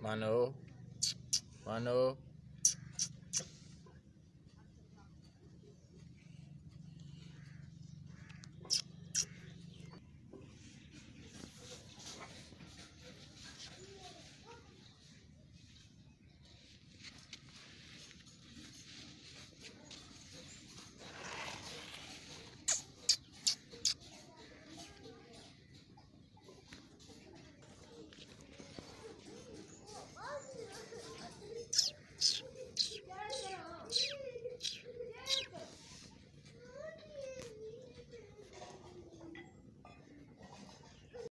Mano. Mano.